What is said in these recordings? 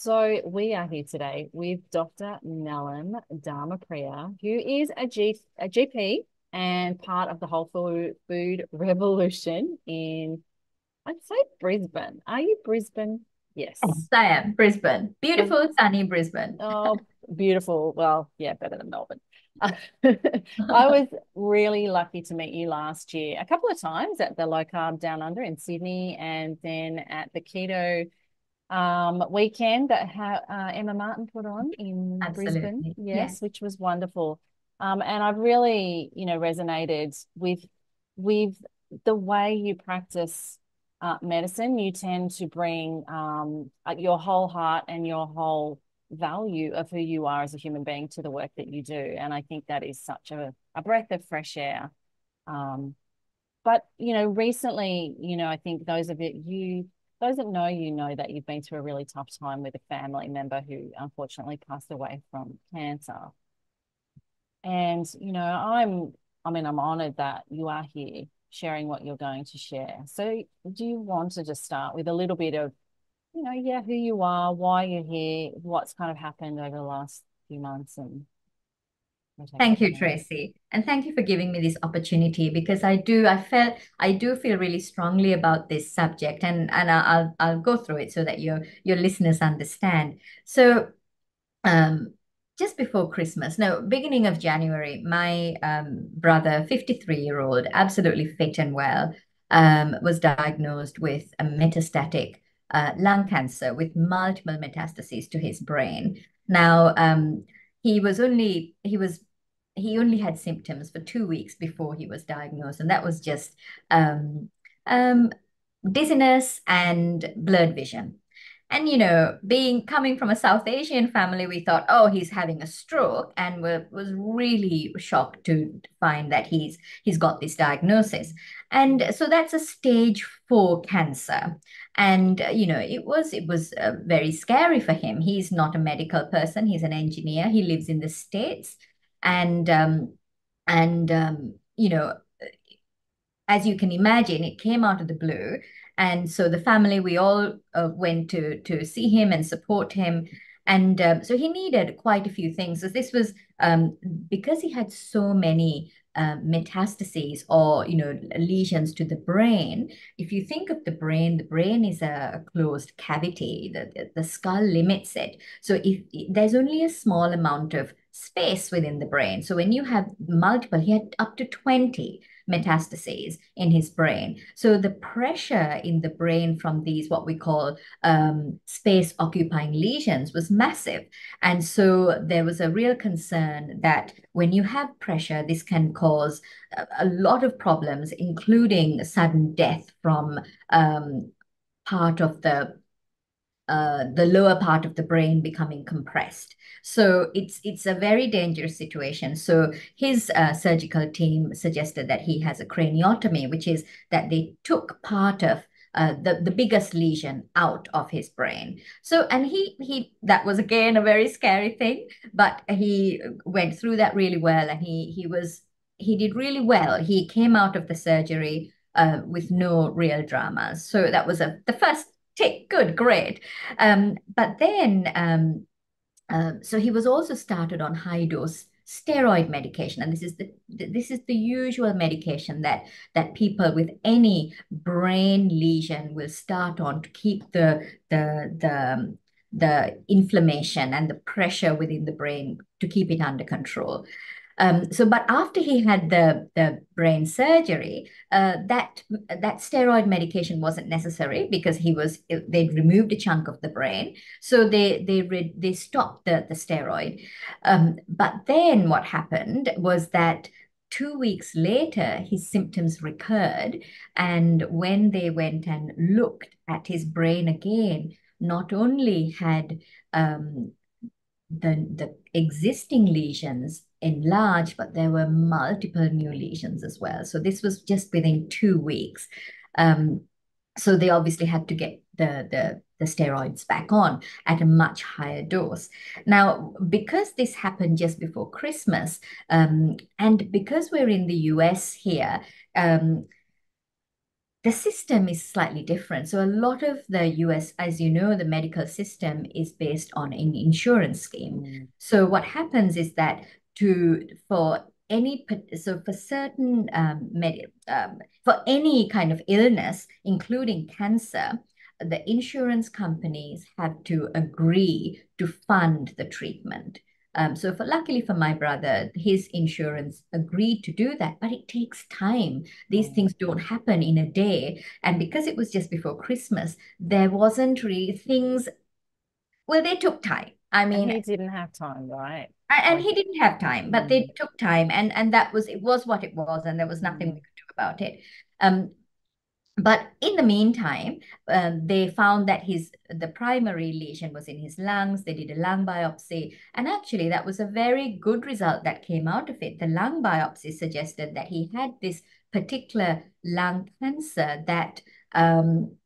So we are here today with Dr. Nelum Dharmapriya, who is a, G, a GP and part of the whole food, food revolution in, I'd say Brisbane. Are you Brisbane? Yes. Yes, I am. Brisbane. Beautiful, sunny Brisbane. Oh, beautiful. Well, yeah, better than Melbourne. I was really lucky to meet you last year a couple of times at the Low Carb Down Under in Sydney and then at the Keto um, weekend that ha uh, Emma Martin put on in Absolutely. Brisbane. Yes. Yes, which was wonderful. Um, and I've really, you know, resonated with with the way you practice uh, medicine. You tend to bring um, uh, your whole heart and your whole value of who you are as a human being to the work that you do. And I think that is such a, a breath of fresh air. Um, but you know, recently, you know, I think those of it you those that know you know that you've been through a really tough time with a family member who unfortunately passed away from cancer. And you know, I'm I mean, I'm honored that you are here sharing what you're going to share. So do you want to just start with a little bit of, you know, yeah, who you are, why you're here, what's kind of happened over the last few months and Thank you. Tracey. And thank you for giving me this opportunity because I do, I felt, I do feel really strongly about this subject and, and I'll, I'll go through it so that your, your listeners understand. So, um, just before Christmas, no, beginning of January, my um, brother, 53 year old, absolutely fit and well, um, was diagnosed with a metastatic uh, lung cancer with multiple metastases to his brain. Now, um, he was only, he was he only had symptoms for two weeks before he was diagnosed, and that was just um, um, dizziness and blurred vision. And you know, being coming from a South Asian family, we thought, oh, he's having a stroke, and was really shocked to find that he's he's got this diagnosis. And so that's a stage four cancer. And uh, you know, it was it was uh, very scary for him. He's not a medical person; he's an engineer. He lives in the States, and um, and um, you know as you can imagine, it came out of the blue. And so the family, we all uh, went to to see him and support him. And um, so he needed quite a few things. So this was um, because he had so many uh, metastases or you know lesions to the brain. If you think of the brain, the brain is a, a closed cavity. The, the the skull limits it. So if there's only a small amount of space within the brain. So when you have multiple, he had up to 20 metastases in his brain. So the pressure in the brain from these, what we call um, space occupying lesions, was massive. And so there was a real concern that when you have pressure, this can cause a, a lot of problems, including sudden death from um, part of the uh, the lower part of the brain becoming compressed. So it's it's a very dangerous situation. So his uh, surgical team suggested that he has a craniotomy, which is that they took part of uh, the the biggest lesion out of his brain. So and he he that was again a very scary thing, but he went through that really well, and he he was he did really well. He came out of the surgery uh, with no real dramas. So that was a the first tick. Good, great. Um, but then, um, um, so he was also started on high dose steroid medication, and this is the this is the usual medication that that people with any brain lesion will start on to keep the the the the inflammation and the pressure within the brain to keep it under control. Um, so, but after he had the, the brain surgery, uh, that that steroid medication wasn't necessary because he was they'd removed a chunk of the brain, so they they re, they stopped the the steroid. Um, but then what happened was that two weeks later his symptoms recurred, and when they went and looked at his brain again, not only had um, the, the existing lesions enlarged, but there were multiple new lesions as well. So this was just within two weeks. Um, so they obviously had to get the, the, the steroids back on at a much higher dose. Now, because this happened just before Christmas, um, and because we're in the US here, um, the system is slightly different. So a lot of the US, as you know, the medical system is based on an insurance scheme. Mm. So what happens is that to for any so for certain um, med, um, for any kind of illness, including cancer, the insurance companies have to agree to fund the treatment. Um, so for luckily for my brother, his insurance agreed to do that, but it takes time. These things don't happen in a day. And because it was just before Christmas, there wasn't really things, well, they took time. I mean, and he didn't have time, right? And he didn't have time, but they mm. took time, and and that was it was what it was, and there was nothing we could do about it. Um, but in the meantime, um, they found that his the primary lesion was in his lungs. They did a lung biopsy, and actually, that was a very good result that came out of it. The lung biopsy suggested that he had this particular lung cancer that um,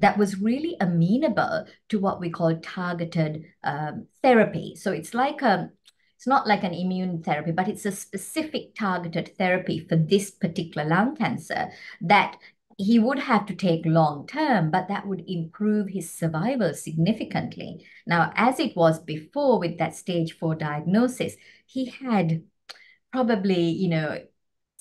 that was really amenable to what we call targeted um, therapy. So it's like a it's not like an immune therapy, but it's a specific targeted therapy for this particular lung cancer that he would have to take long term, but that would improve his survival significantly. Now, as it was before with that stage four diagnosis, he had probably, you know,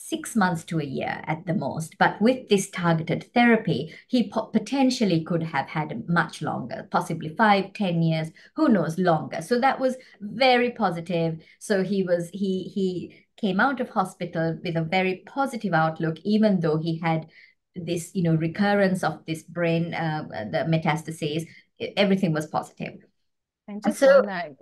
six months to a year at the most. But with this targeted therapy, he potentially could have had much longer, possibly five, ten years, who knows, longer. So that was very positive. So he was, he, he, came out of hospital with a very positive outlook even though he had this you know recurrence of this brain uh, the metastases everything was positive. positive and just so, that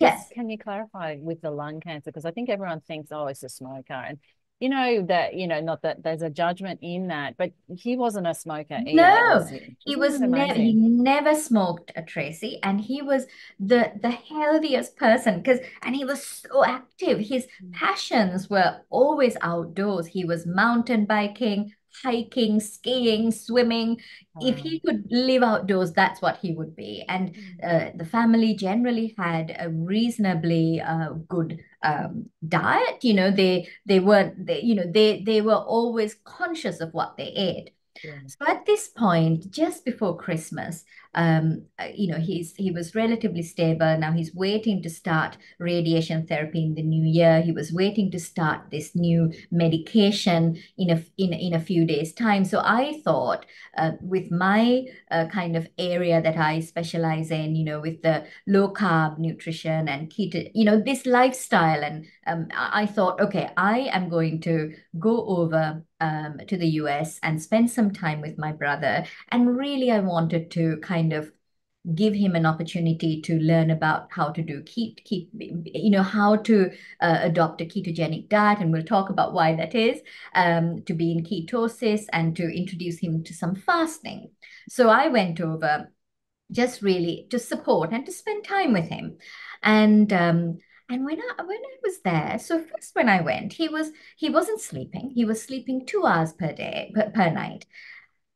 yes can you clarify with the lung cancer because i think everyone thinks oh it's a smoker and you know that you know not that there's a judgment in that but he wasn't a smoker either, no was he? he was never he never smoked a tracey and he was the the healthiest person because and he was so active his mm. passions were always outdoors he was mountain biking hiking, skiing, swimming. Wow. If he could live outdoors, that's what he would be. And mm. uh, the family generally had a reasonably uh, good um, diet. You know, they they weren't they, you know they they were always conscious of what they ate. Yeah. So at this point, just before Christmas, um, uh, you know, he's he was relatively stable. Now he's waiting to start radiation therapy in the new year. He was waiting to start this new medication in a in, in a few days' time. So I thought, uh, with my uh, kind of area that I specialize in, you know, with the low carb nutrition and keto, you know, this lifestyle, and um, I thought, okay, I am going to go over um, to the US and spend some time with my brother. And really, I wanted to kind kind of give him an opportunity to learn about how to do keep keep you know how to uh, adopt a ketogenic diet and we'll talk about why that is um, to be in ketosis and to introduce him to some fasting so i went over just really to support and to spend time with him and um, and when I when I was there, so first when I went, he was he wasn't sleeping. He was sleeping two hours per day per, per night.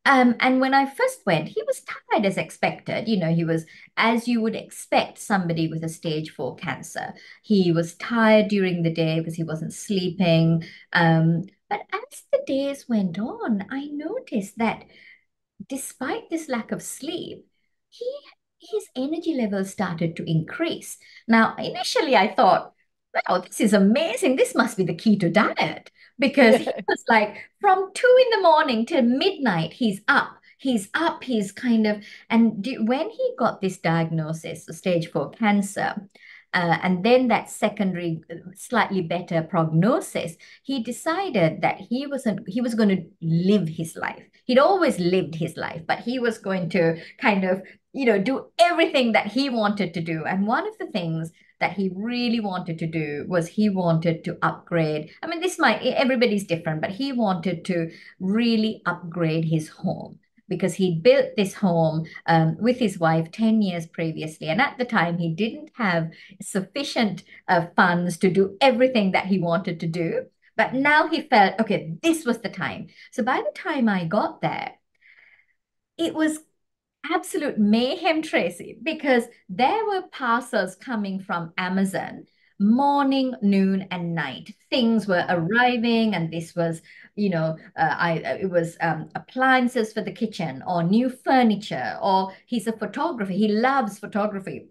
Um, and when I first went, he was tired as expected. You know, he was, as you would expect somebody with a stage four cancer. He was tired during the day because he wasn't sleeping. Um, but as the days went on, I noticed that despite this lack of sleep, he his energy levels started to increase. Now, initially I thought, wow, this is amazing. This must be the keto diet because he was like from two in the morning till midnight, he's up. He's up, he's kind of, and do, when he got this diagnosis, stage four cancer, uh, and then that secondary, slightly better prognosis, he decided that he wasn't, he was going to live his life. He'd always lived his life, but he was going to kind of, you know, do everything that he wanted to do. And one of the things that he really wanted to do was he wanted to upgrade. I mean, this might, everybody's different, but he wanted to really upgrade his home because he built this home um, with his wife 10 years previously. And at the time, he didn't have sufficient uh, funds to do everything that he wanted to do. But now he felt, okay, this was the time. So by the time I got there, it was absolute mayhem, Tracey, because there were parcels coming from Amazon morning, noon, and night. Things were arriving, and this was, you know, uh, I it was um, appliances for the kitchen or new furniture. Or he's a photographer. He loves photography.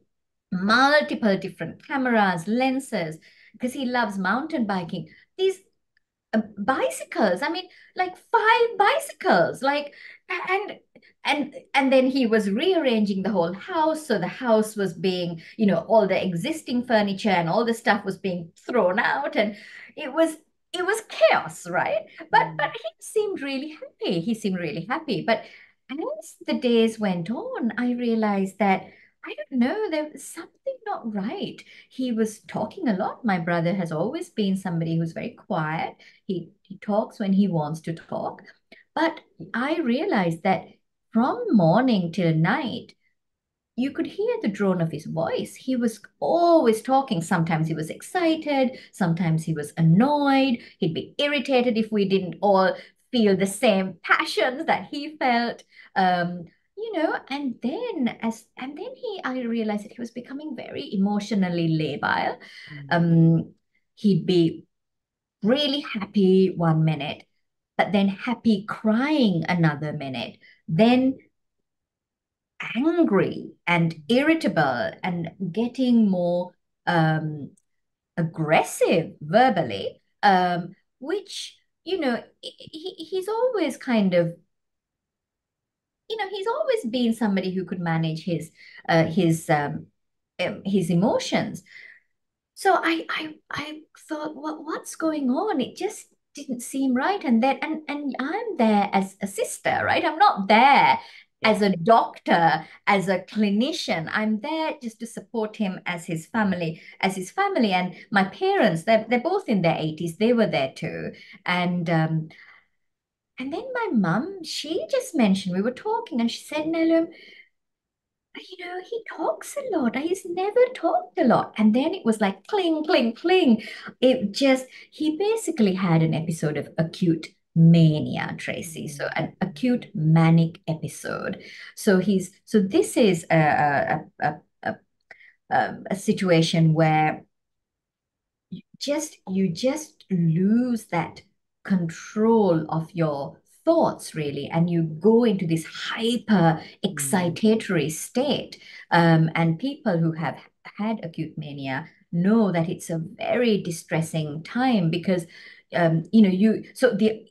Multiple different cameras, lenses, because he loves mountain biking. These uh, bicycles. I mean, like five bicycles. Like and and and then he was rearranging the whole house so the house was being you know all the existing furniture and all the stuff was being thrown out and it was it was chaos right but mm. but he seemed really happy he seemed really happy but as the days went on i realized that I don't know, there was something not right. He was talking a lot. My brother has always been somebody who's very quiet. He he talks when he wants to talk. But I realized that from morning till night, you could hear the drone of his voice. He was always talking. Sometimes he was excited, sometimes he was annoyed. He'd be irritated if we didn't all feel the same passions that he felt. Um, you know, and then as and then he I realized that he was becoming very emotionally labile. Mm. Um, he'd be really happy one minute but then happy crying another minute, then angry and irritable and getting more um, aggressive verbally, um, which, you know, he, he's always kind of you know he's always been somebody who could manage his uh, his um, his emotions. So I I I thought what what's going on? It just didn't seem right. And then and and i'm there as a sister right? I'm not there as a doctor as a clinician. I'm there just to support him as his family as his family. And my parents they're, they're both in their 80s they were there too. And um and then my mum she just mentioned we were talking and she said Nelum you know, he talks a lot. He's never talked a lot. And then it was like cling, cling, cling. It just, he basically had an episode of acute mania, Tracey. So mm. an acute manic episode. So he's, so this is a, a, a, a, a, um, a situation where you just, you just lose that control of your thoughts really and you go into this hyper excitatory state um, and people who have had acute mania know that it's a very distressing time because um, you know you so the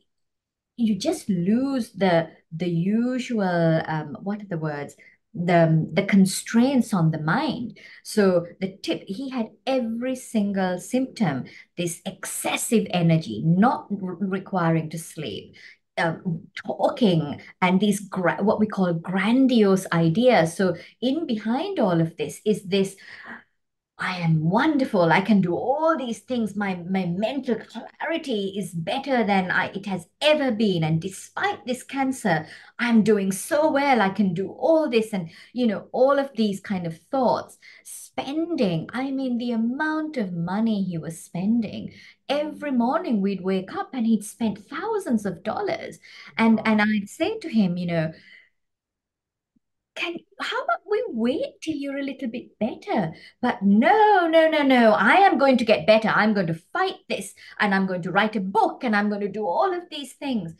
you just lose the the usual um, what are the words? The the constraints on the mind. So the tip he had every single symptom this excessive energy not requiring to sleep um, talking and these gra- what we call grandiose ideas. So in behind all of this is this I am wonderful. I can do all these things. My my mental clarity is better than I, it has ever been. And despite this cancer, I'm doing so well. I can do all this and you know all of these kind of thoughts. Spending. I mean, the amount of money he was spending. Every morning we'd wake up and he'd spent thousands of dollars. And and I'd say to him, you know, can how about we wait till you're a little bit better? But no no no no. I am going to get better. I'm going to fight this and i'm going to write a book and i'm going to do all of these things.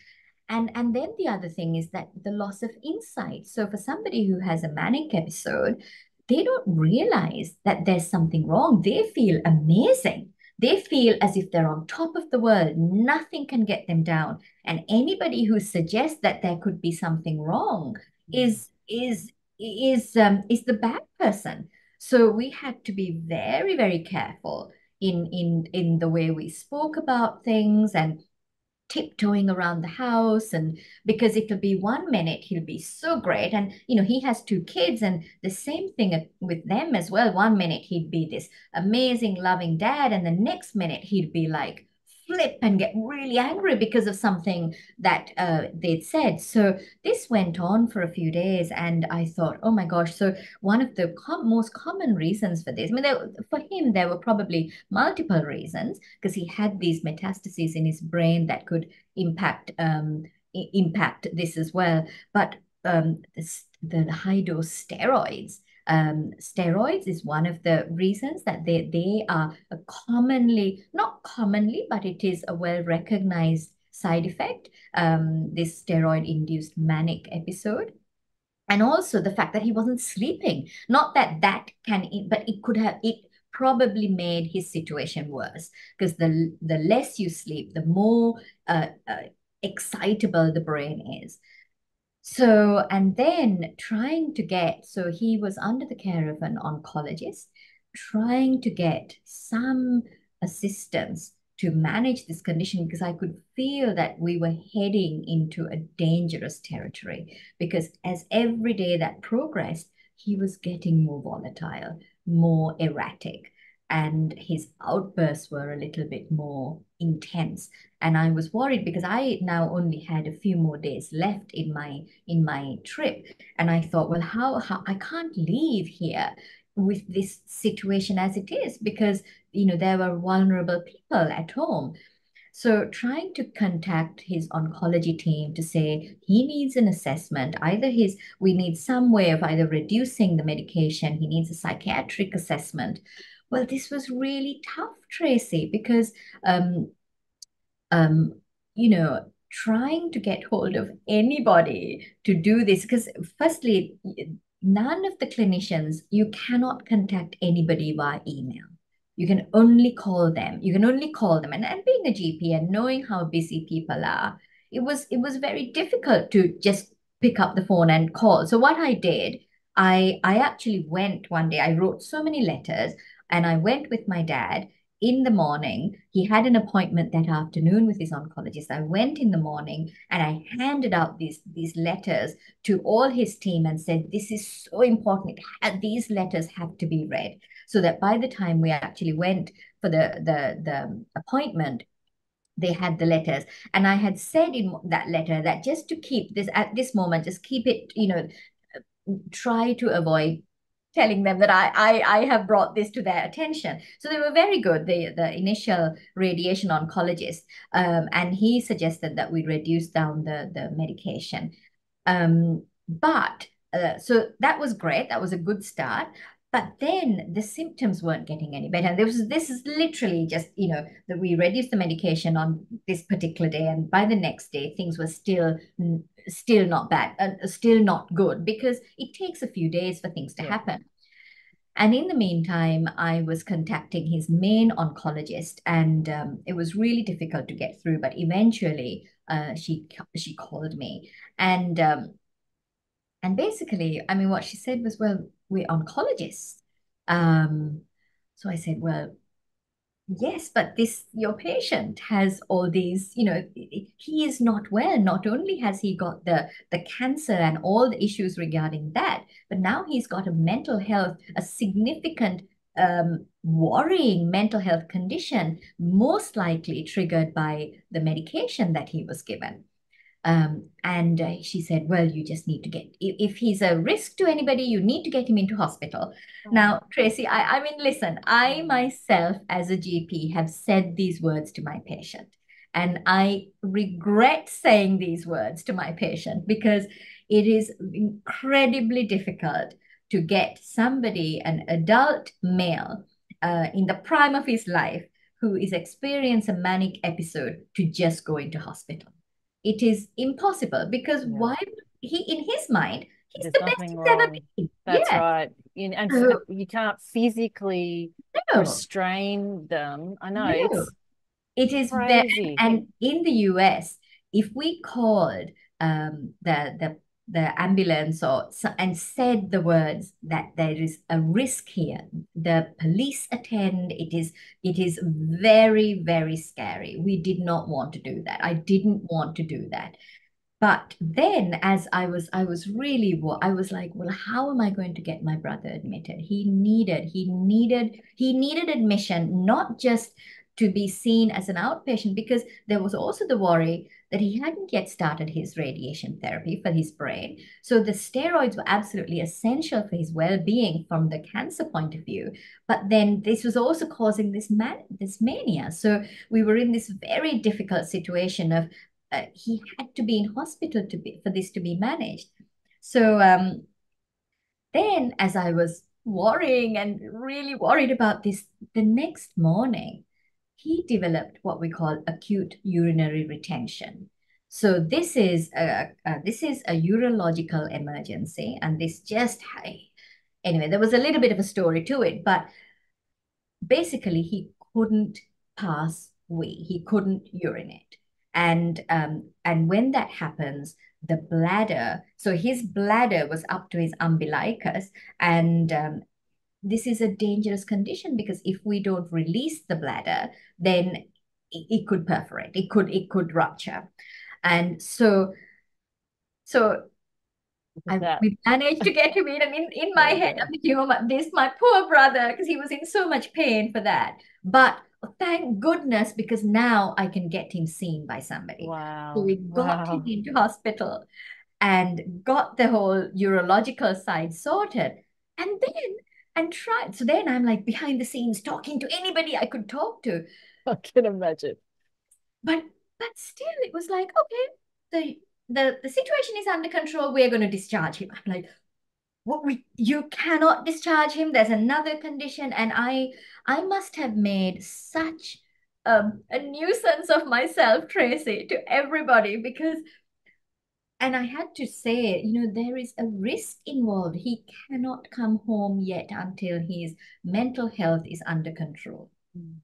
And and then the other thing is that the loss of insight. So for somebody who has a manic episode they don't realize that there's something wrong. They feel amazing. They feel as if they're on top of the world. Nothing can get them down. And anybody who suggests that there could be something wrong mm. is is is um, is the bad person. So we had to be very very careful in in in the way we spoke about things and tiptoeing around the house. And because it'll be one minute he'll be so great. And you know he has two kids and the same thing with them as well. One minute he'd be this amazing loving dad and the next minute he'd be like flip and get really angry because of something that uh, they'd said. So this went on for a few days, and I thought, oh my gosh. So one of the com most common reasons for this, I mean, there, for him, there were probably multiple reasons because he had these metastases in his brain that could impact um, impact this as well. But um, the, the high dose steroids Um, steroids is one of the reasons that they, they are commonly, not commonly, but it is a well-recognized side effect, um, this steroid-induced manic episode. And also the fact that he wasn't sleeping. Not that that can but it could have it probably made his situation worse. Because the the less you sleep the more uh, uh, excitable the brain is so and then trying to get so he was under the care of an oncologist trying to get some assistance to manage this condition because I could feel that we were heading into a dangerous territory. Because as every day that progressed, he was getting more volatile, more erratic, and his outbursts were a little bit more intense. And I was worried because I now only had a few more days left in my in my trip, and I thought, well, how how I can't leave here with this situation as it is because you know there were vulnerable people at home so trying to contact his oncology team to say he needs an assessment either his we need some way of either reducing the medication he needs a psychiatric assessment well this was really tough tracey because um um you know trying to get hold of anybody to do this because firstly none of the clinicians, you cannot contact anybody via email. You can only call them. You can only call them. And, and being a GP and knowing how busy people are, it was it was very difficult to just pick up the phone and call. So what I did, I I actually went one day, I wrote so many letters and I went with my dad in the morning. He had an appointment that afternoon with his oncologist. I went in the morning and I handed out these, these letters to all his team and said, This is so important. These letters have to be read. So that by the time we actually went for the, the, the appointment, they had the letters and i had said in that letter that just to keep this at this moment just keep it you know try to avoid telling them that I, I, I have brought this to their attention. So they were very good, the, the initial radiation oncologist. Um, and he suggested that we reduce down the, the medication. Um, but uh, so that was great. That was a good start. But then the symptoms weren't getting any better. And this was this is literally just, you know, that we reduced the medication on this particular day. And by the next day, things were still still not bad, uh, still not good because it takes a few days for things to yeah. happen. And in the meantime, I was contacting his main oncologist, and um, it was really difficult to get through. But eventually, uh, she she called me, and um, and basically, I mean, what she said was, "Well, we're oncologists." Um, so I said, "Well, Yes, but this your patient has all these, you know, he is not well. Not only has he got the the cancer and all the issues regarding that, but now he's got a mental health, a significant um, worrying mental health condition, most likely triggered by the medication that he was given. Um, and uh, she said, well, you just need to get, if, if, he's a risk to anybody, you need to get him into hospital. Now, Tracey, I, I mean, listen, I myself as a GP have said these words to my patient. And I regret saying these words to my patient because it is incredibly difficult to get somebody, an adult male, uh, in the prime of his life who is experiencing a manic episode to just go into hospital it is impossible because yeah. why he in his mind he's There's the best he's wrong. ever been. That's yeah. right. You, and so, you can't physically no. restrain them. I know no. it's it is crazy. and in the US, if we called um, the the the ambulance or and said the words that there is a risk here. The police attend. It is it is very very scary. We did not want to do that. I didn't want to do that. But then as i was i was really i was like well how am i going to get my brother admitted? He needed he needed he needed admission not just to be seen as an outpatient because there was also the worry that he hadn't yet started his radiation therapy for his brain. So the steroids were absolutely essential for his well-being from the cancer point of view. But then this was also causing this man this mania. So we were in this very difficult situation of uh, he had to be in hospital to be for this to be managed. So um, then, as I was worrying and really worried about this, the next morning, he developed what we call acute urinary retention. So this is a, this is a urological emergency, and this just anyway. There was a little bit of a story to it, but basically he couldn't pass wee. He couldn't urinate, and um, and when that happens, the bladder. So his bladder was up to his umbilicus, and um, this is a dangerous condition because if we don't release the bladder, then it, it could perforate. It could it could rupture, and so so I, we managed to get him in. And in, in my head, I'm thinking, oh, this, my poor brother, because he was in so much pain for that. But thank goodness, because now I can get him seen by somebody. Wow. So we got wow. him into hospital and got the whole urological side sorted. And then, and tried. So then I'm like behind the scenes talking to anybody I could talk to. I can imagine. But but still, it was like, okay, the the, the situation is under control. We're going to discharge him. I'm like, what we you cannot discharge him. There's another condition. And I I must have made such um, a nuisance of myself, Tracey, to everybody because and I had to say, you know, there is a risk involved. He cannot come home yet until his mental health is under control. Mm.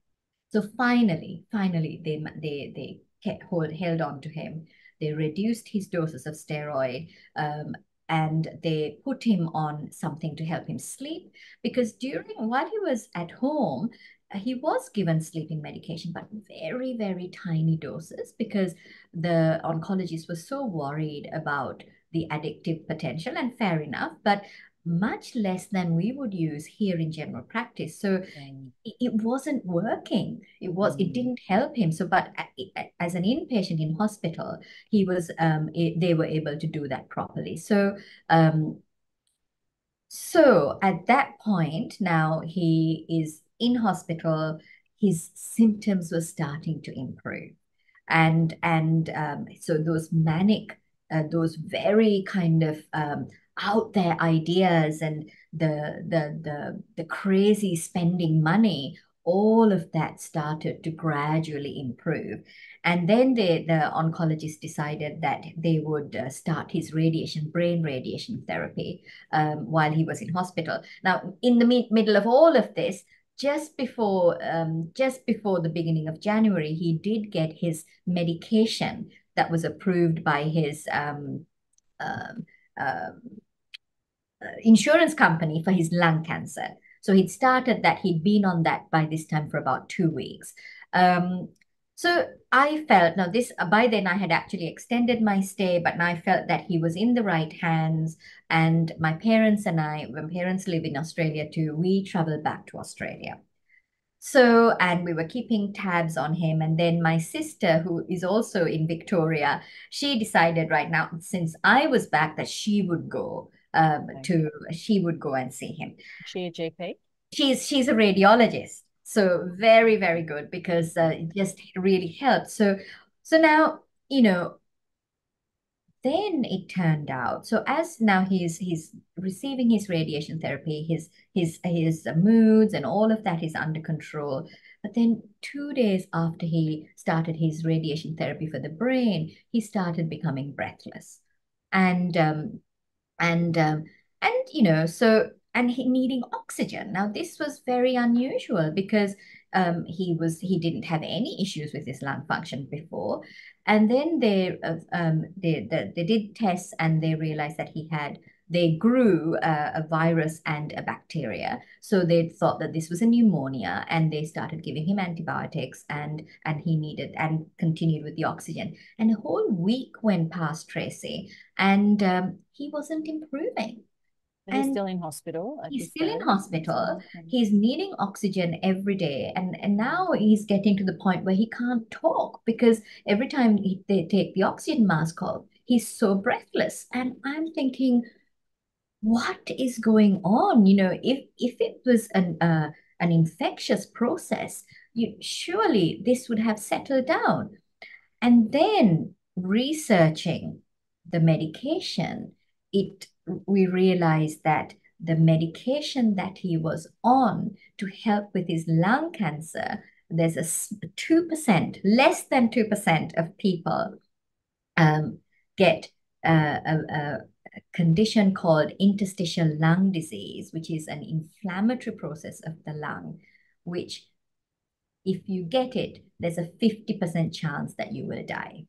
So finally, finally, they they they hold, held on to him. They reduced his doses of steroid um, and they put him on something to help him sleep because during while he was at home he was given sleeping medication but very very tiny doses because the oncologist was so worried about the addictive potential and fair enough but much less than we would use here in general practice. So mm. it, wasn't working. It was, mm. it didn't help him. So, but as an inpatient in hospital, he was, um, it, they were able to do that properly. So, um, so at that point, now he is in hospital. His symptoms were starting to improve, and and um, so those manic, uh, those very kind of um, out there ideas and the the the the crazy spending money all of that started to gradually improve and then they, the oncologist decided that they would uh, start his radiation brain radiation therapy um, while he was in hospital now in the mi- middle of all of this just before um, just before the beginning of january he did get his medication that was approved by his um, um, uh, insurance company for his lung cancer. So he'd started that, he'd been on that by this time for about two weeks. Um, so I felt now this by then I had actually extended my stay, but now I felt that he was in the right hands. And my parents and I, my parents live in Australia too, we traveled back to Australia. So, and we were keeping tabs on him. And then my sister, who is also in Victoria, she decided right now, since I was back, that she would go um, okay. to, she would go and see him. Is she a GP? She's, she's a radiologist. So very, very good because uh, it just really helped. So, so now, you know, then it turned out so as now he's he's receiving his radiation therapy his his his moods and all of that is under control but then two days after he started his radiation therapy for the brain he started becoming breathless and um and um and you know so and he needing oxygen. Now this was very unusual because um, he was he didn't have any issues with his lung function before. And then they uh, um, they, they, they did tests and they realized that he had they grew uh, a virus and a bacteria. So they thought that this was a pneumonia and they started giving him antibiotics and and he needed and continued with the oxygen. And a whole week went past tracey and um, he wasn't improving and he's still in hospital. He's still in hospital. He's needing oxygen every day. And, and now he's getting to the point where he can't talk because every time he, they take the oxygen mask off, he's so breathless. And I'm thinking, what is going on? You know, if if it was an uh, an infectious process, you surely this would have settled down. And then researching the medication, it we realized that the medication that he was on to help with his lung cancer, there's a 2%, less than 2% of people um, get uh, a, a, condition called interstitial lung disease, which is an inflammatory process of the lung, which if you get it, there's a 50% chance that you will die.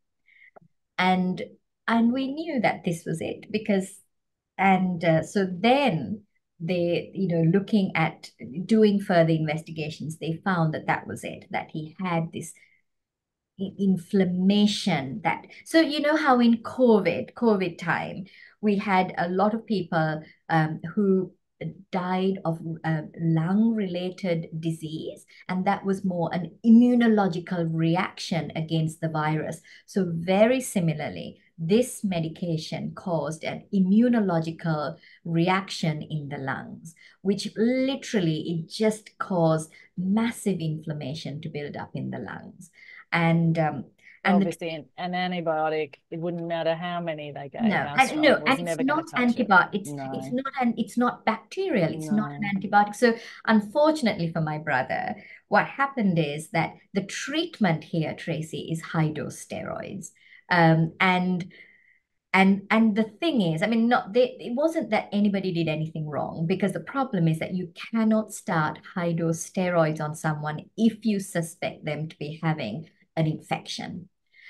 And and we knew that this was it because and uh, so then they you know looking at doing further investigations they found that that was it that he had this inflammation that so you know how in covid covid time we had a lot of people um, who died of uh, lung related disease and that was more an immunological reaction against the virus. So very similarly this medication caused an immunological reaction in the lungs which literally it just caused massive inflammation to build up in the lungs and um, and obviously the, an, antibiotic it wouldn't matter how many they gave no and no and it's not antibiotic it. it's no. it's not an it's not bacterial it's no. not an antibiotic so unfortunately for my brother what happened is that the treatment here tracey is high dose steroids um, and and and the thing is i mean not they, it wasn't that anybody did anything wrong because the problem is that you cannot start high dose steroids on someone if you suspect them to be having an infection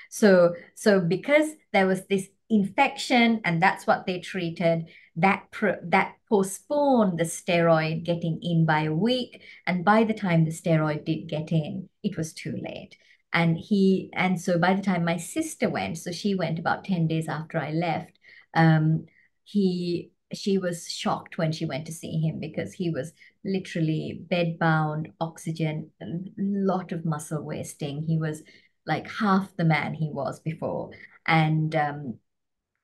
so, so because there was this infection and that's what they treated, that pro- that postponed the steroid getting in by a week. And by the time the steroid did get in, it was too late. And he and so by the time my sister went, so she went about 10 days after I left, um, he she was shocked when she went to see him because he was literally bedbound, oxygen, a lot of muscle wasting. He was like half the man he was before and um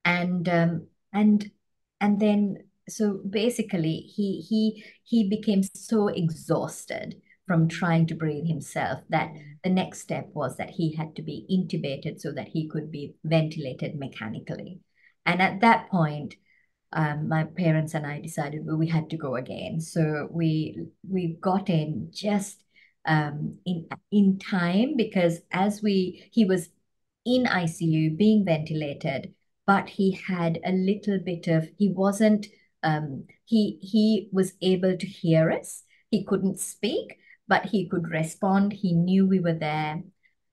and um and and then so basically he he he became so exhausted from trying to breathe himself that the next step was that he had to be intubated so that he could be ventilated mechanically and at that point um, my parents and I decided well, we had to go again. So we we got in just um, in in time because as we he was in ICU being ventilated, but he had a little bit of he wasn't um, he he was able to hear us. He couldn't speak, but he could respond. He knew we were there.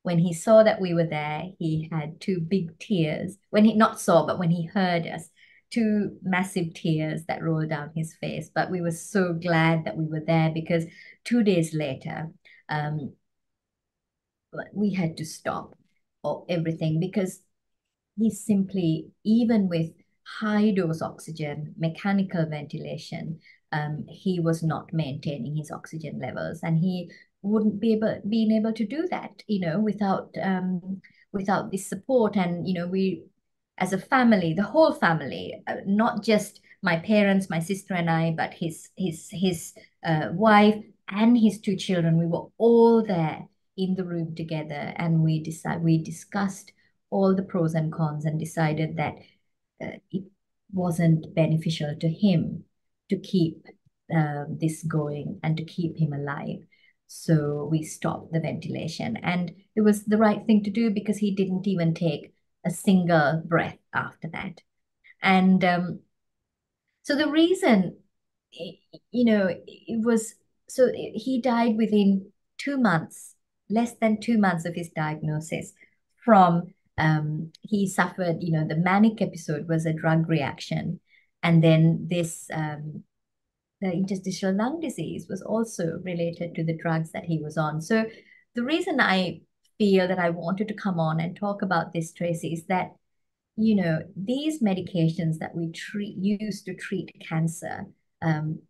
When he saw that we were there, he had two big tears. When he not saw, but when he heard us, two massive tears that rolled down his face. But we were so glad that we were there because two days later, um, we had to stop everything because he simply, even with high dose oxygen, mechanical ventilation, um, he was not maintaining his oxygen levels, and he wouldn't be able being able to do that, you know, without um, without this support. And you know, we as a family, the whole family, uh, not just my parents, my sister and I, but his his his uh, wife and his two children. We were all there in the room together, and we decided we discussed all the pros and cons and decided that uh, it wasn't beneficial to him to keep uh, this going and to keep him alive. So we stopped the ventilation, and it was the right thing to do because he didn't even take a single breath after that. And um, so the reason, you know, it was so he died within two months, less than two months of his diagnosis from um, he suffered, you know, the manic episode was a drug reaction. And then this, um, the interstitial lung disease was also related to the drugs that he was on. So the reason I feel that I wanted to come on and talk about this, Tracey, is that, you know, these medications that we treat use to treat cancer, um,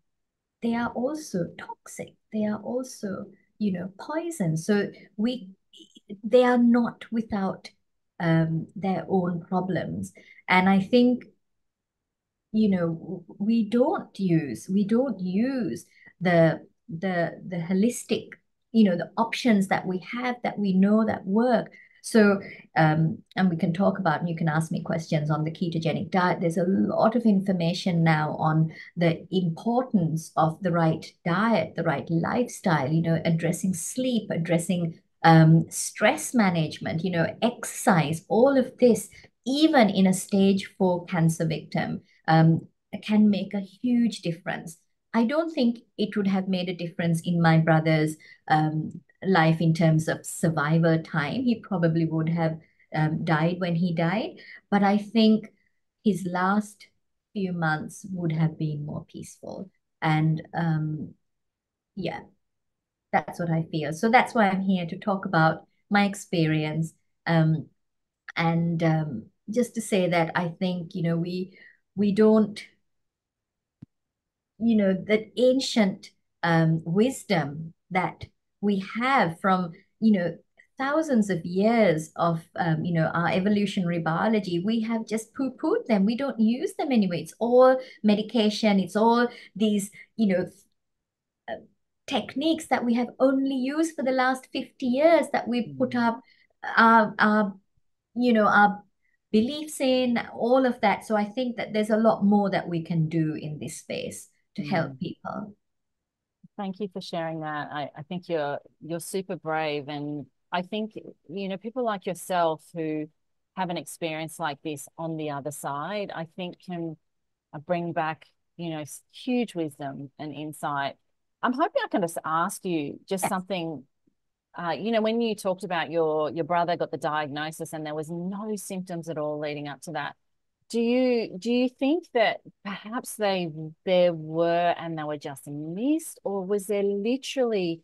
they are also toxic. They are also, you know, poison. So we, they are not without um, their own problems. And I think, you know, we don't use, we don't use the the the holistic, you know, the options that we have that we know that work So, um, and we can talk about, and you can ask me questions on the ketogenic diet. There's a lot of information now on the importance of the right diet, the right lifestyle, you know, addressing sleep, addressing um, stress management, you know, exercise, all of this, even in a stage four cancer victim, um, can make a huge difference. I don't think it would have made a difference in my brother's um, life in terms of survivor time. He probably would have um, died when he died. But I think his last few months would have been more peaceful. And um, yeah, that's what I feel. So that's why I'm here to talk about my experience. Um, and um, just to say that I think, you know, we we don't, you know, that ancient um, wisdom that we have from, you know, thousands of years of um, you know our evolutionary biology we have just poo-pooed them. We don't use them anyway. It's all medication. It's all these you know uh, techniques that we have only used for the last 50 years that we put mm. up our, our you know our beliefs in all of that so i think that there's a lot more that we can do in this space to mm. help people Thank you for sharing that. I, I think you're you're super brave and I think you know people like yourself who have an experience like this on the other side, I think can uh, bring back, you know, huge wisdom and insight. I'm hoping I can just ask you just something uh, you know, when you talked about your your brother got the diagnosis and there was no symptoms at all leading up to that, do you do you think that perhaps they there were and they were just missed or was there literally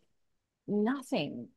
nothing?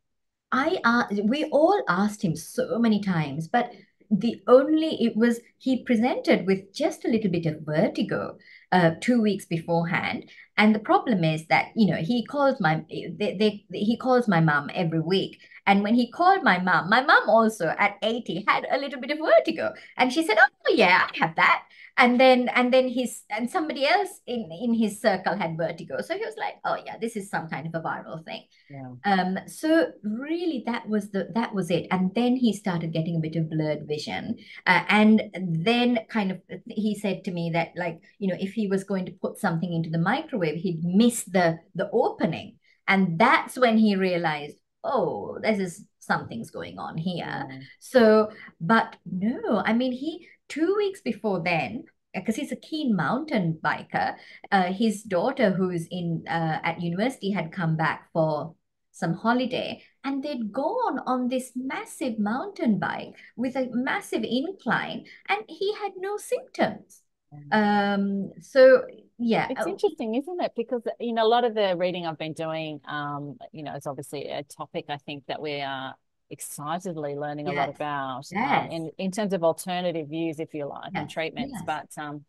I uh, we all asked him so many times but the only it was he presented with just a little bit of vertigo uh, two weeks beforehand. And the problem is that you know he calls my they, they he calls my mom every week and when he called my mom, my mom also at 80 had a little bit of vertigo. And she said, Oh yeah, I have that. And then and then his and somebody else in, in his circle had vertigo. So he was like, Oh yeah, this is some kind of a viral thing. Yeah. Um, so really that was the that was it. And then he started getting a bit of blurred vision. Uh, and then kind of he said to me that like, you know, if he was going to put something into the microwave, he'd miss the the opening. And that's when he realized, oh, this is something's going on here. Mm. So, but no, I mean, he two weeks before then, because he's a keen mountain biker, uh, his daughter, who's in uh, at university, had come back for some holiday and they'd gone on this massive mountain bike with a massive incline and he had no symptoms mm. um so yeah it's interesting isn't it because you know a lot of the reading i've been doing um you know it's obviously a topic i think that we are excitedly learning yes. a lot about um, yes. um, in, in terms of alternative views if you like yes. and treatments but um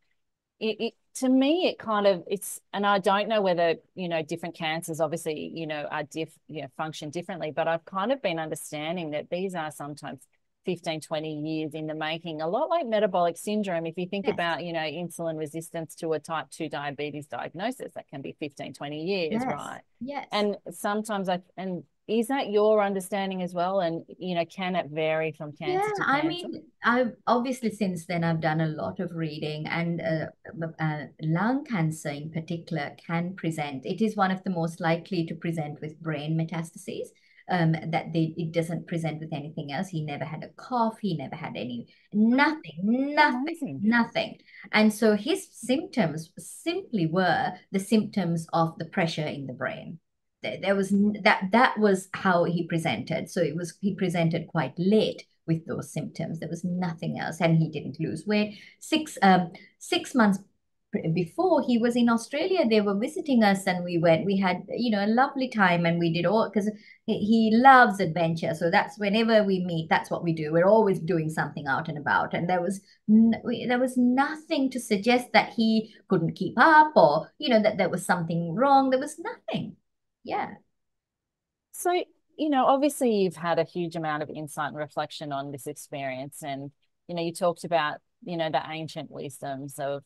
it, it to me it kind of it's and i don't know whether you know different cancers obviously you know are diff you know function differently but i've kind of been understanding that these are sometimes 15 20 years in the making a lot like metabolic syndrome if you think yes. about you know insulin resistance to a type 2 diabetes diagnosis that can be 15 20 years yes. right yes and sometimes i and is that your understanding as well and you know can it vary from cancer yeah cancer? i mean i've obviously since then i've done a lot of reading and uh, uh, lung cancer in particular can present it is one of the most likely to present with brain metastases um, that they, it doesn't present with anything else. He never had a cough. He never had any, nothing, nothing, Amazing. nothing. And so his symptoms simply were the symptoms of the pressure in the brain. There, there was that, that was how he presented. So it was, he presented quite late with those symptoms. There was nothing else. And he didn't lose weight. Six, um, six months before he was in Australia, they were visiting us and we went, we had, you know, a lovely time and we did all, because he loves adventure. So that's whenever we meet, that's what we do. We're always doing something out and about. And there was, there was nothing to suggest that he couldn't keep up or, you know, that there was something wrong. There was nothing. Yeah. So, you know, obviously you've had a huge amount of insight and reflection on this experience. And, you know, you talked about, you know, the ancient wisdoms of,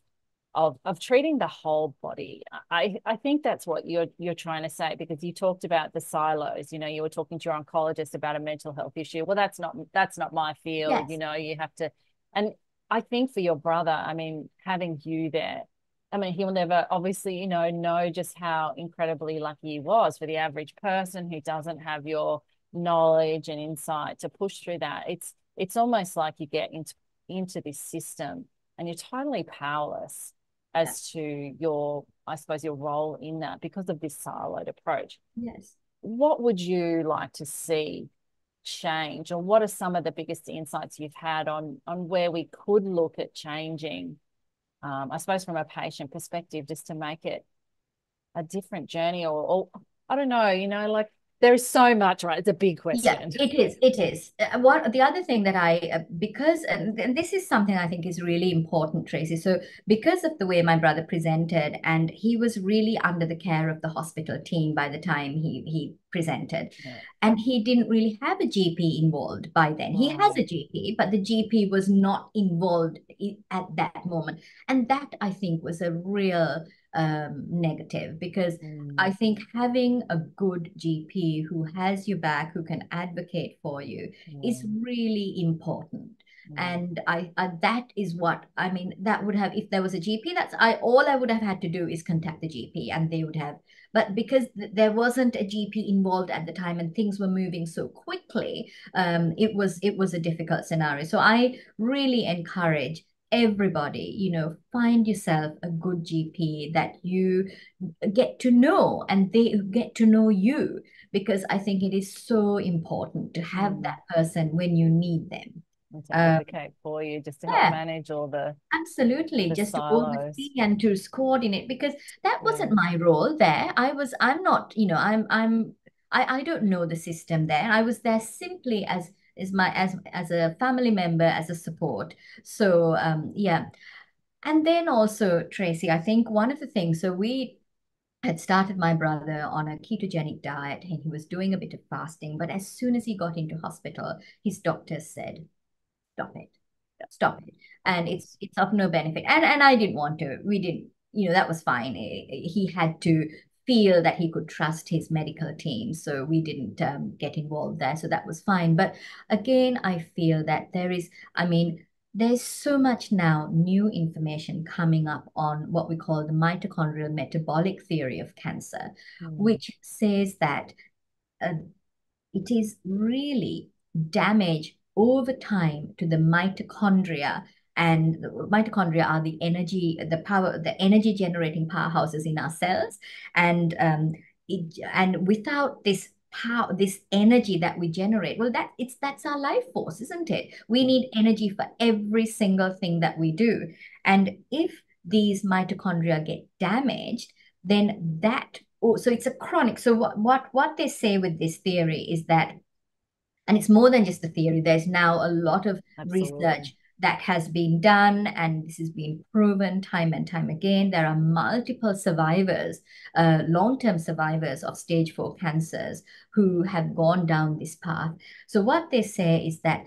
of of treating the whole body. I I think that's what you're you're trying to say because you talked about the silos. You know, you were talking to your oncologist about a mental health issue. Well, that's not that's not my field. Yes. You know, you have to, and I think for your brother, I mean, having you there, I mean, he'll never obviously, you know, know just how incredibly lucky he was for the average person who doesn't have your knowledge and insight to push through that. It's it's almost like you get into into this system and you're totally powerless as yeah. to your, I suppose, your role in that because of this siloed approach. Yes. What would you like to see change, or what are some of the biggest insights you've had on on where we could look at changing? Um, I suppose from a patient perspective, just to make it a different journey, or, or I don't know, you know, like there's so much right? It's a big question. yeah it is it is. Uh, what the other thing that i uh, because and, and this is something i think is really important tracey. So because of the way my brother presented and he was really under the care of the hospital team by the time he he presented yeah. and he didn't really have a gp involved by then. He has a gp but the gp was not involved at that moment. And that i think was a real um, negative because mm. I think having a good GP who has your back, who can advocate for you, mm. is really important. Mm. And I, I, that is what I mean. That would have if there was a GP. That's I all I would have had to do is contact the GP, and they would have. But because th- there wasn't a GP involved at the time, and things were moving so quickly, um, it was it was a difficult scenario. So I really encourage everybody you know find yourself a good gp that you get to know and they get to know you because i think it is so important to have mm. that person when you need them to advocate um, for you just to yeah, help manage all the absolutely the just silos. to oversee and to coordinate because that wasn't yeah. my role there i was i'm not you know i'm i'm I, I don't know the system there i was there simply as is my as as a family member as a support. So um yeah. And then also tracey i think one of the things so we had started my brother on a ketogenic diet and he was doing a bit of fasting but as soon as he got into hospital his doctors said stop it. Stop it. And it's it's of no benefit. And and i didn't want to. We didn't you know that was fine. He had to feel that he could trust his medical team. So we didn't um, get involved there. So that was fine. But again, I feel that there is, I mean, there's so much now new information coming up on what we call the mitochondrial metabolic theory of cancer, mm. which says that uh, it is really damage over time to the mitochondria and mitochondria are the energy the power the energy generating powerhouses in our cells. And um, it, and without this power this energy that we generate well that it's that's our life force isn't it? We need energy for every single thing that we do. And if these mitochondria get damaged then that oh, so it's a chronic so what what what they say with this theory is that and it's more than just a theory there's now a lot of Absolutely. research that has been done and this has been proven time and time again. There are multiple survivors, uh, long-term survivors of stage four cancers who have gone down this path. So what they say is that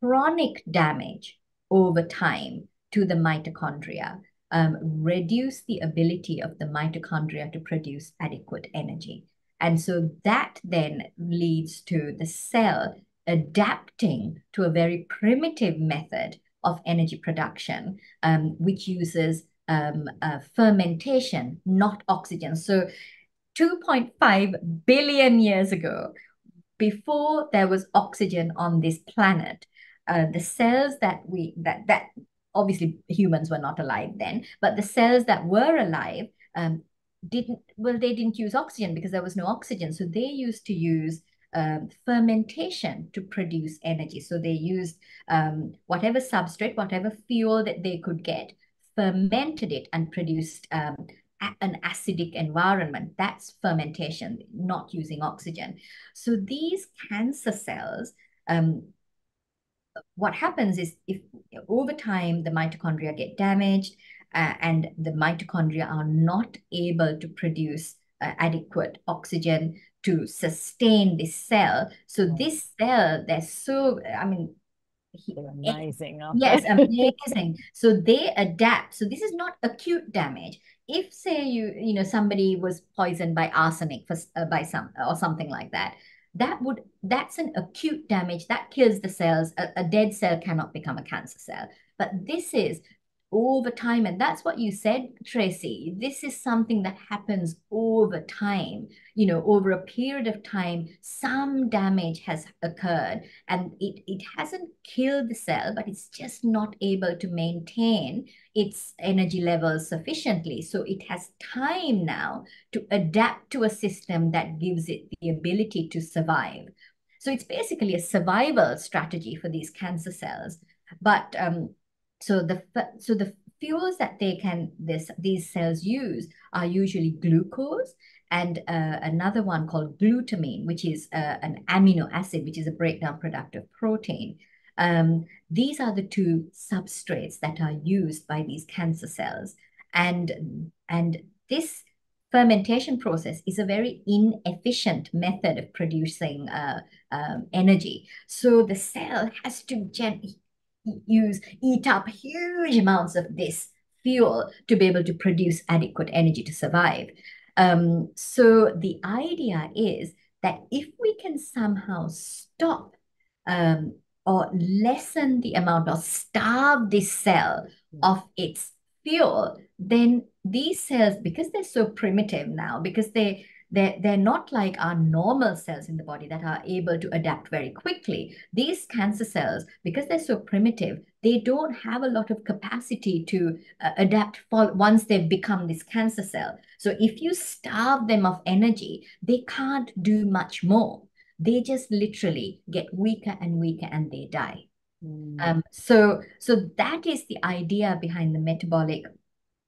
chronic damage over time to the mitochondria um, reduce the ability of the mitochondria to produce adequate energy. And so that then leads to the cell adapting to a very primitive method of energy production, um, which uses um, uh, fermentation, not oxygen. So 2.5 billion years ago, before there was oxygen on this planet, uh, the cells that we that that obviously humans were not alive then, but the cells that were alive um, didn't well they didn't use oxygen because there was no oxygen, so they used to use um, fermentation to produce energy. So they used um, whatever substrate, whatever fuel that they could get, fermented it and produced um, an acidic environment. That's fermentation, not using oxygen. So these cancer cells, um, what happens is if over time the mitochondria get damaged uh, and the mitochondria are not able to produce uh, adequate oxygen to sustain this cell. So this cell, they're so, I mean, amazing. yes, amazing. so they adapt. So this is not acute damage. If say you you know somebody was poisoned by arsenic for uh, by some or something like that, that would that's an acute damage that kills the cells. A, a dead cell cannot become a cancer cell. But this is over time. And that's what you said, Tracey. This is something that happens over time. You know, over a period of time, some damage has occurred and it, it hasn't killed the cell, but it's just not able to maintain its energy levels sufficiently. So it has time now to adapt to a system that gives it the ability to survive. So it's basically a survival strategy for these cancer cells. But um, so the so the fuels that they can this these cells use are usually glucose and uh, another one called glutamine, which is uh, an amino acid, which is a breakdown product of protein. Um, these are the two substrates that are used by these cancer cells, and and this fermentation process is a very inefficient method of producing uh, um, energy. So the cell has to gen use eat up huge amounts of this fuel to be able to produce adequate energy to survive. Um, so the idea is that if we can somehow stop um, or lessen the amount or starve this cell of its fuel, then these cells, because they're so primitive now, because they they're, they're not like our normal cells in the body that are able to adapt very quickly. These cancer cells, because they're so primitive, they don't have a lot of capacity to uh, adapt for once they've become this cancer cell. So if you starve them of energy, they can't do much more. They just literally get weaker and weaker and they die. Mm. Um, so, so that is the idea behind the metabolic,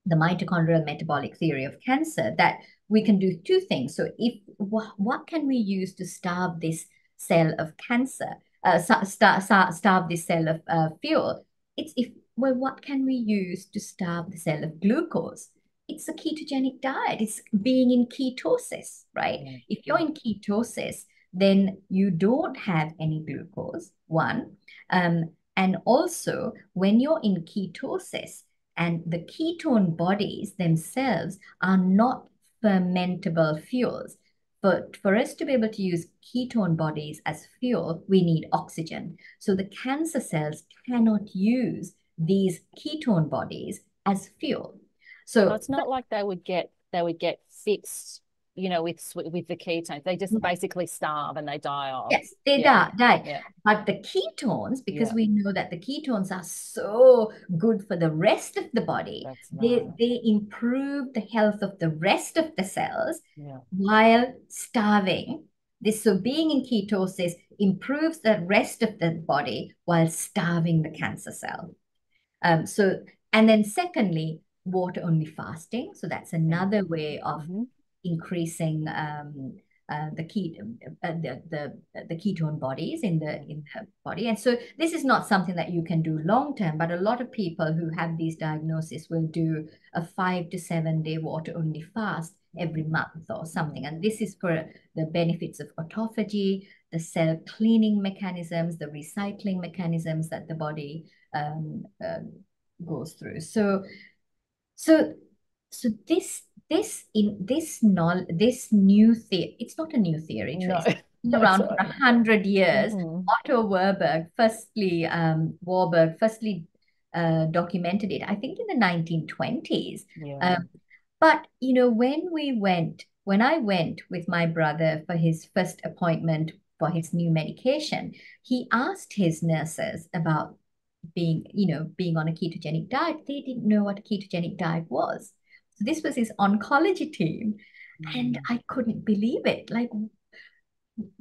the mitochondrial metabolic theory of cancer, that we can do two things. So if wh what can we use to starve this cell of cancer, uh, starve, starve this cell of uh, fuel? It's if well, what can we use to starve the cell of glucose? It's a ketogenic diet. It's being in ketosis, right? Yeah. If you're in ketosis, then you don't have any glucose, one. Um, and also, when you're in ketosis and the ketone bodies themselves are not fermentable fuels. But for us to be able to use ketone bodies as fuel, we need oxygen. So the cancer cells cannot use these ketone bodies as fuel. So, so it's not like they would get they would get fixed you know, with with the ketones. They just mm. basically starve and they die off. Yes, they yeah. die. die. Yeah. But the ketones, because yeah. we know that the ketones are so good for the rest of the body, they they improve the health of the rest of the cells while starving. This so being in ketosis improves the rest of the body while starving the cancer cell. Um, so and then secondly, water only fasting. So that's another way of mm-hmm increasing um, uh, the, key, uh, the, the, the ketone bodies in the in the body. And so this is not something that you can do long term, but a lot of people who have these diagnoses will do a five to seven day water only fast every month or something. And this is for the benefits of autophagy, the cell cleaning mechanisms, the recycling mechanisms that the body um, uh, goes through. So, so, so this this in this null this new theory it's not a new theory. No. around for a hundred years mm-hmm. otto warburg firstly um warburg firstly uh, documented it i think in the 1920s yeah. um, but you know when we went when i went with my brother for his first appointment for his new medication he asked his nurses about being you know being on a ketogenic diet they didn't know what a ketogenic diet was so this was his oncology team. Mm. And I couldn't believe it. Like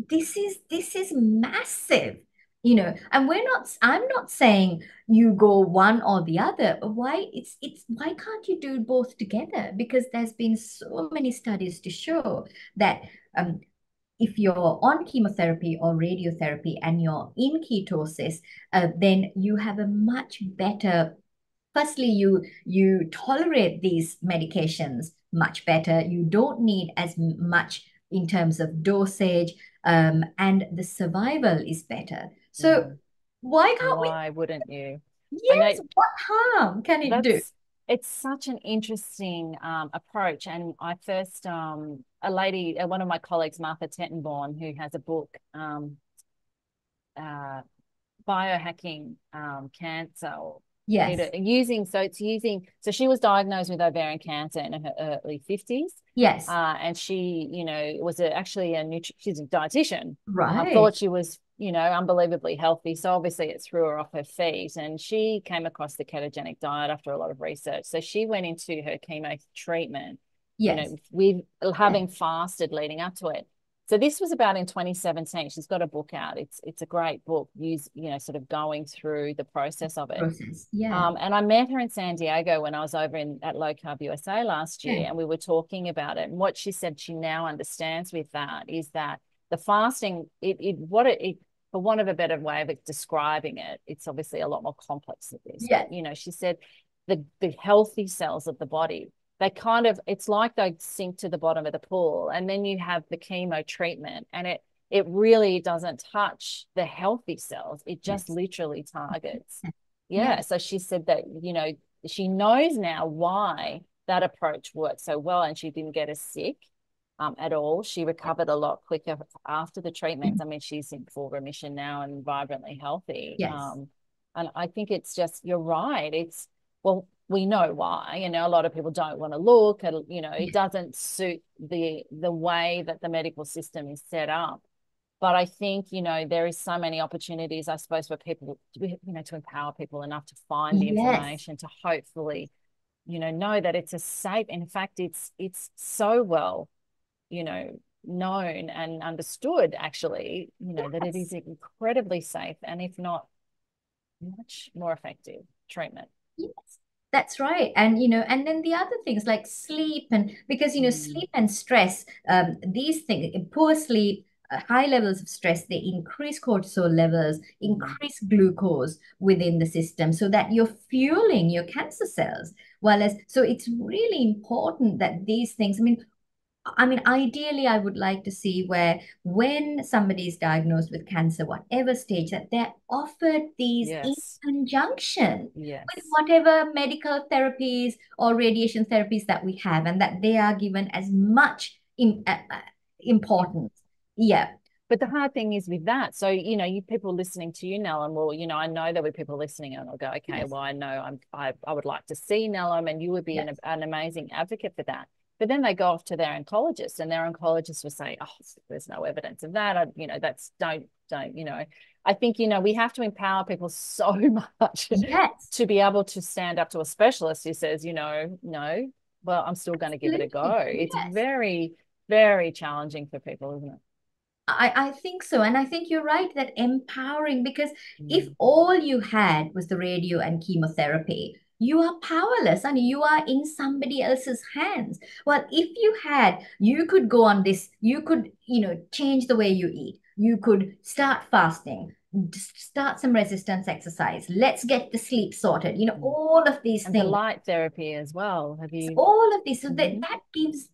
this is this is massive you know and we're not i'm not saying you go one or the other why it's it's why can't you do both together because there's been so many studies to show that um, if you're on chemotherapy or radiotherapy and you're in ketosis uh, then you have a much better firstly you you tolerate these medications much better you don't need as much in terms of dosage um, and the survival is better so mm. Why can't we Why wouldn't you? Yes, what harm can it do? It's such an interesting um, approach. And I first, um, a lady, uh, one of my colleagues, Martha Tettenborn, who has a book, um, uh, Biohacking um, Cancer, Yes. Using so it's using so she was diagnosed with ovarian cancer in her early fifties. Yes. Uh, and she, you know, was a, actually a nutri- she's a dietitian. Right. I thought she was, you know, unbelievably healthy. So obviously it threw her off her feet. And she came across the ketogenic diet after a lot of research. So she went into her chemo treatment. Yes. You know, with having yes. fasted leading up to it. So this was about in 2017. She's got a book out. It's it's a great book. Use you know sort of going through the process of it. Process, yeah. Um, and I met her in San Diego when I was over in at Low Carb USA last year, yeah. and we were talking about it. And what she said she now understands with that is that the fasting it it what it, it for want of a better way of describing it, it's obviously a lot more complex than this. Yeah. But, you know, she said the the healthy cells of the body they kind of it's like they sink to the bottom of the pool and then you have the chemo treatment and it it really doesn't touch the healthy cells it just yes. literally targets yeah yes. so she said that you know she knows now why that approach worked so well and she didn't get as sick um, at all she recovered a lot quicker after the treatments mm-hmm. i mean she's in full remission now and vibrantly healthy yes. um, and i think it's just you're right it's well we know why you know a lot of people don't want to look at you know it mm. doesn't suit the the way that the medical system is set up but i think you know there is so many opportunities i suppose for people to, you know to empower people enough to find the yes. information to hopefully you know know that it's a safe in fact it's it's so well you know known and understood actually you know yes. that it is incredibly safe and if not much more effective treatment yes that's right. And, you know, and then the other things like sleep and because, you know, mm. sleep and stress, um, these things, poor sleep, uh, high levels of stress, they increase cortisol levels, mm. increase glucose within the system so that you're fueling your cancer cells. Well as so it's really important that these things, I mean, I mean, ideally, I would like to see where when somebody is diagnosed with cancer, whatever stage, that they're offered these yes. in conjunction yes. with whatever medical therapies or radiation therapies that we have, and that they are given as much in, uh, uh, importance. Yeah. But the hard thing is with that. So, you know, you people listening to you, Nelum, well, you know, I know there were people listening and I'll go, okay, yes. well, I know I'm, I, I would like to see Nelum and you would be an, an amazing advocate for that. But then they go off to their oncologist, and their oncologist will say, "Oh, there's no evidence of that. I, you know, that's don't don't you know." I think you know we have to empower people so much yes. to be able to stand up to a specialist who says, you know, no, well, I'm still going to give it a go. It's yes. very very challenging for people, isn't it? I, I think so. And I think you're right that empowering, because mm. if all you had was the radio and chemotherapy, you are powerless and you are in somebody else's hands. Well, if you had, you could go on this, you could, you know, change the way you eat. You could start fasting, start some resistance exercise. Let's get the sleep sorted. You know, mm. all of these and things. The light therapy as well. Have you? All of this. So mm-hmm. that, that gives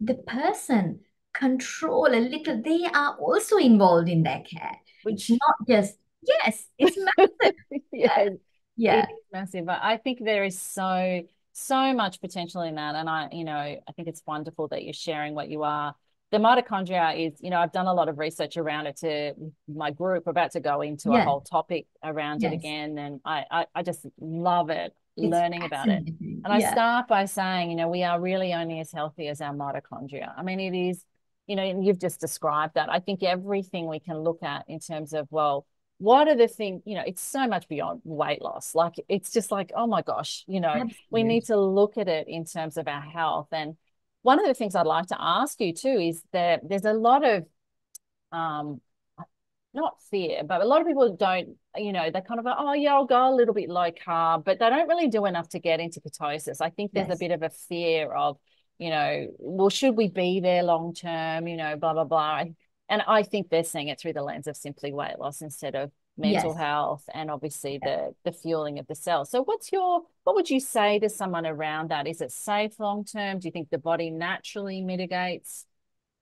the person control a little. They are also involved in their care. Which it's not just yes, it's massive. yes yeah. Massive but i think there is so so much potential in that and i you know i think it's wonderful that you're sharing what you are. The mitochondria is you know i've done a lot of research around it to my group we're about to go into yeah. a whole topic around yes. it again and I, I, I just love it it's learning about it. and i start by saying you know we are really only as healthy as our mitochondria. I mean it is you know you've just described that. I think everything we can look at in terms of well what are the things you know it's so much beyond weight loss like it's just like oh my gosh you know Absolutely. we need to look at it in terms of our health and one of the things i'd like to ask you too is that there's a lot of um not fear but a lot of people don't you know they kind of go oh yeah i'll go a little bit low carb but they don't really do enough to get into ketosis i think there's yes. a bit of a fear of you know well should we be there long term you know blah blah blah and I think they're seeing it through the lens of simply weight loss instead of mental yes. health and obviously the the fueling of the cells. So what's your what would you say to someone around that? Is it safe long term? Do you think the body naturally mitigates,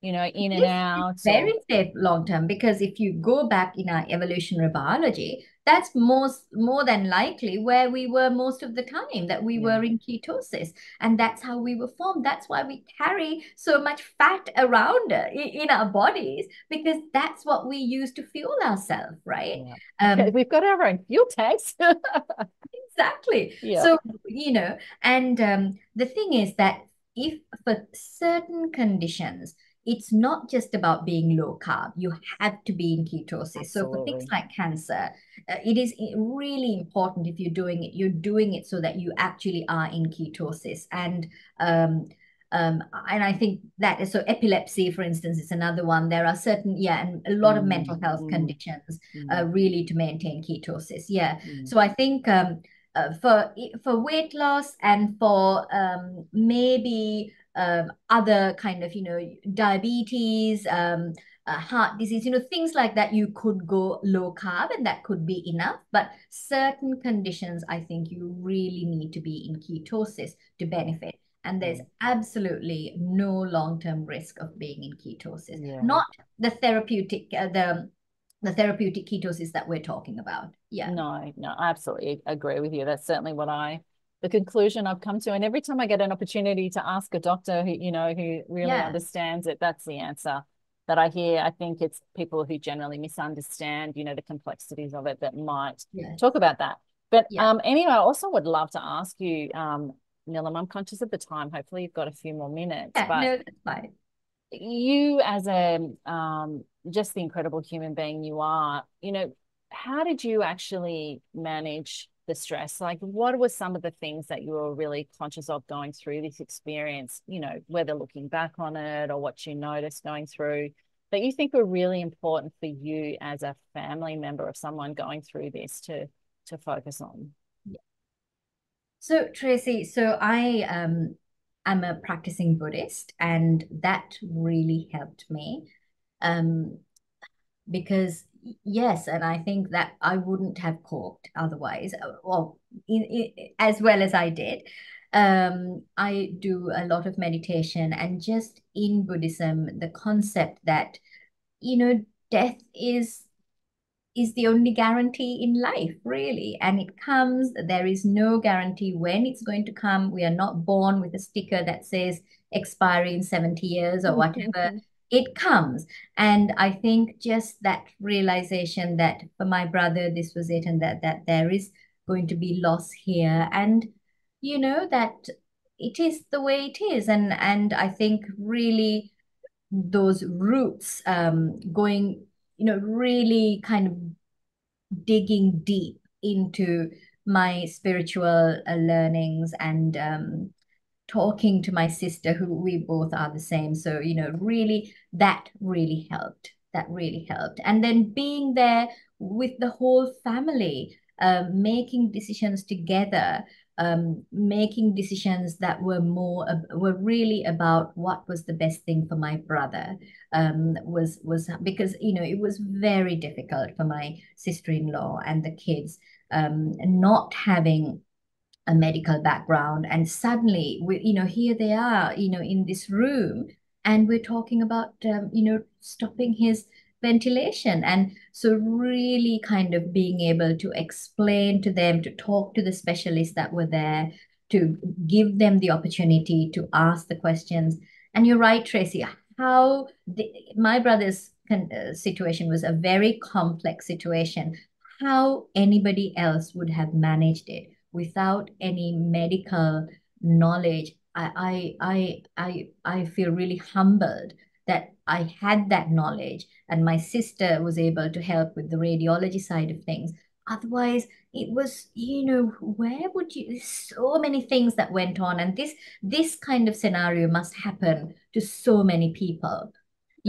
you know, in and out? Very or... safe long term because if you go back in our evolutionary biology, that's most more than likely where we were most of the time that we yeah. were in ketosis and that's how we were formed that's why we carry so much fat around uh, in our bodies because that's what we use to fuel ourselves right yeah. um, we've got our own fuel tanks exactly yeah. so you know and um, the thing is that if for certain conditions it's not just about being low carb. You have to be in ketosis. Absolutely. So for things like cancer, uh, it is really important if you're doing it, you're doing it so that you actually are in ketosis. And um, um, and I think that is so epilepsy, for instance, is another one. There are certain, yeah, and a lot of mm, mental health mm, conditions mm. Uh, really to maintain ketosis. Yeah. Mm. So I think um, uh, for for weight loss and for um, maybe um, other kind of, you know, diabetes, um, uh, heart disease, you know, things like that, you could go low carb and that could be enough. But certain conditions, I think you really need to be in ketosis to benefit. And there's mm. absolutely no long-term risk of being in ketosis. Yeah. Not the therapeutic, uh, the the therapeutic ketosis that we're talking about. Yeah. No, no, I absolutely agree with you. That's certainly what I the conclusion I've come to. And every time I get an opportunity to ask a doctor who, you know, who really yeah. understands it, that's the answer that I hear. I think it's people who generally misunderstand, you know, the complexities of it that might yeah. talk about that. But yeah. um, anyway, I also would love to ask you, um, Nelum, I'm conscious of the time. Hopefully you've got a few more minutes. Yeah, but no, that's fine. You as a um, just the incredible human being you are, you know, how did you actually manage the stress like what were some of the things that you were really conscious of going through this experience you know whether looking back on it or what you noticed going through that you think were really important for you as a family member of someone going through this to to focus on yeah. so tracey so i um i'm a practicing buddhist and that really helped me um because yes, and I think that I wouldn't have coped otherwise, uh, well, in, in, as well as I did. Um, I do a lot of meditation, and just in Buddhism, the concept that you know death is is the only guarantee in life, really. And it comes, there is no guarantee when it's going to come. We are not born with a sticker that says expiry in 70 years or whatever it comes. And i think just that realization that for my brother this was it and that that there is going to be loss here. And you know that it is the way it is. And and i think really those roots um going you know really kind of digging deep into my spiritual uh, learnings and um talking to my sister who we both are the same. So you know really that really helped. That really helped. And then being there with the whole family um, making decisions together um, making decisions that were more uh, were really about what was the best thing for my brother um, was was because you know it was very difficult for my sister-in-law and the kids um, not having a medical background and suddenly we you know here they are you know in this room and we're talking about um, you know stopping his ventilation and so really kind of being able to explain to them to talk to the specialists that were there to give them the opportunity to ask the questions. And you're right tracey how the, my brother's uh, situation was a very complex situation. How anybody else would have managed it without any medical knowledge, I, I, I, I I feel really humbled that I had that knowledge and my sister was able to help with the radiology side of things. Otherwise, it was, you know, where would you so many things that went on. And this this kind of scenario must happen to so many people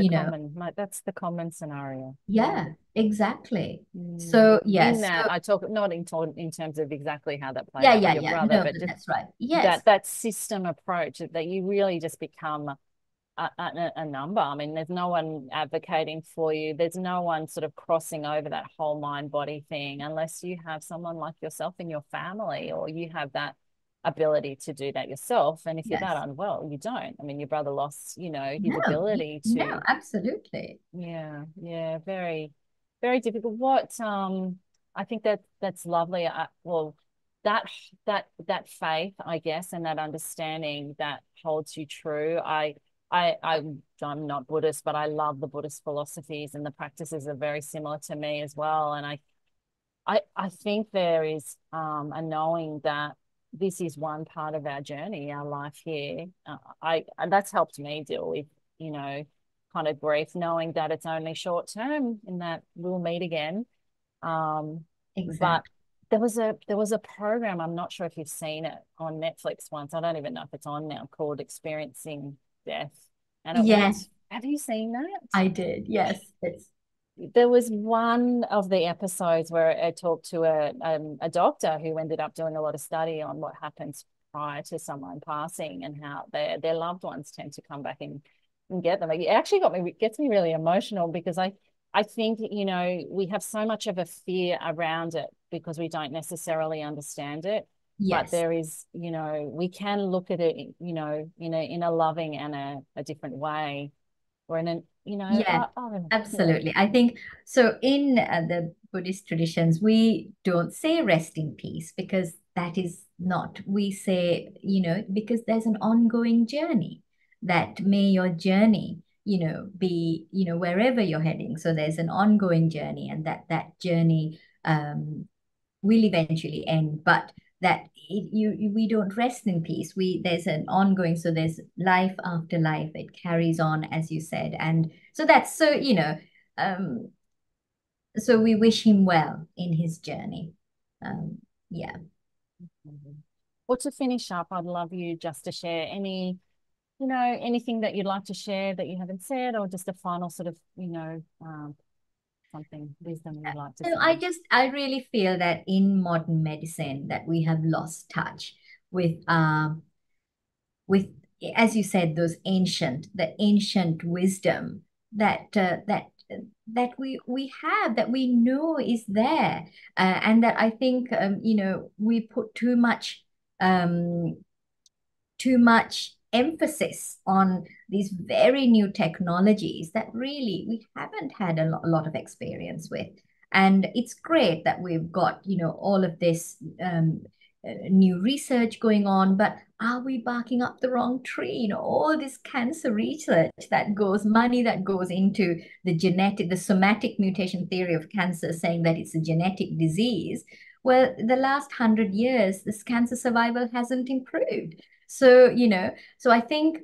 you common, know that's the common scenario yeah exactly mm. so yes that so, i talk not in, in terms of exactly how that plays yeah yeah yeah brother, no, but that's right yes that that system approach that you really just become a, a, a, number. I mean, there's no one advocating for you. There's no one sort of crossing over that whole mind body thing unless you have someone like yourself in your family or you have that ability to do that yourself. And if you're that unwell, you don't. I mean, your brother lost, you know, his no, ability to. No, absolutely. Yeah, yeah, very, very difficult. What um, I think that that's lovely. I, well, that that that faith, I guess, and that understanding that holds you true. I I, I I'm not Buddhist, but I love the Buddhist philosophies and the practices are very similar to me as well. And I I I think there is um, a knowing that this is one part of our journey, our life here. Uh, I that's helped me deal with you know kind of grief, knowing that it's only short term and that we'll meet again. Um, exactly. But there was a there was a program. I'm not sure if you've seen it on Netflix once. I don't even know if it's on now. Called Experiencing Death. And yes, was, have you seen that? I did. Yes, it's. There was one of the episodes where I talked to a um, a doctor who ended up doing a lot of study on what happens prior to someone passing and how their their loved ones tend to come back and, and get them. It actually got me gets me really emotional because I I think, you know, we have so much of a fear around it because we don't necessarily understand it. Yes. But there is, you know, we can look at it, you know, in a in a loving and a, a different way, or in a, you know, yeah, absolutely. I think so. In uh, the Buddhist traditions, we don't say rest in peace because that is not. We say, you know, because there's an ongoing journey. That may your journey you know be you know wherever you're heading so there's an ongoing journey and that that journey um, will eventually end but that it, you, you we don't rest in peace. We there's an ongoing so there's life after life. It carries on as you said. And so that's so you know um so we wish him well in his journey. Um yeah. Well to finish up i'd love you just to share any you know, anything that you'd like to share that you haven't said, or just a final sort of, you know, um, something wisdom you'd like to. So I just, I really feel that in modern medicine that we have lost touch with, um, with, as you said, those ancient, the ancient wisdom that uh, that that we we have that we know is there uh, and that i think um, you know we put too much um too much emphasis on these very new technologies that really we haven't had a, lot of experience with. And it's great that we've got, you know, all of this um, uh, new research going on, but are we barking up the wrong tree? You know, all this cancer research that goes, money that goes into the genetic, the somatic mutation theory of cancer, saying that it's a genetic disease. Well, the last hundred years, this cancer survival hasn't improved. So, you know, so I think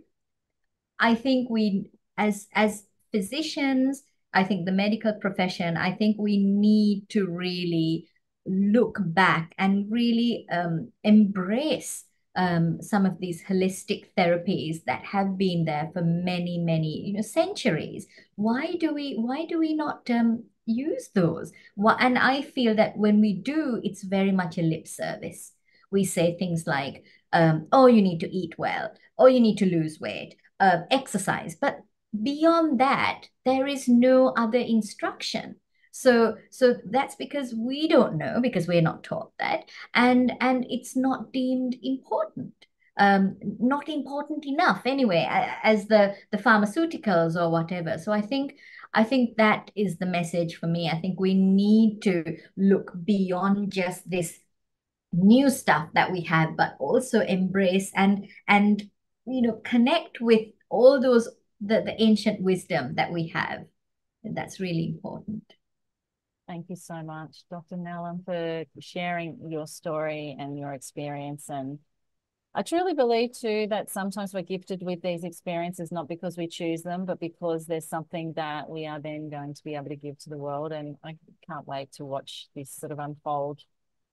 I think we as as physicians, I think the medical profession, I think we need to really look back and really um, embrace um, some of these holistic therapies that have been there for many, many, you know, centuries. Why do we why do we not um, use those? And I feel that when we do, it's very much a lip service. We say things like, um, oh, you need to eat well, or you need to lose weight, uh, exercise. But beyond that, there is no other instruction. So, so that's because we don't know because we're not taught that, and and it's not deemed important um, not important enough anyway as the the pharmaceuticals or whatever so i think i think that is the message for me. I think we need to look beyond just this new stuff that we have but also embrace and and you know connect with all those the, the ancient wisdom that we have. And that's really important. Thank you so much dr Nelum for sharing your story and your experience and I truly believe too that sometimes we're gifted with these experiences not because we choose them, but because there's something that we are then going to be able to give to the world. And I can't wait to watch this sort of unfold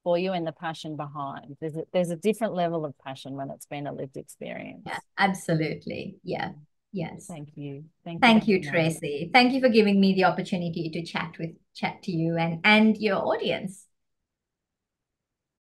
for you and the passion behind. There's a, there's a different level of passion when it's been a lived experience. Yeah, absolutely. Yeah. Yes. Thank you. Thank, Thank you, you Tracey. Thank you for giving me the opportunity to chat with chat to you and and your audience.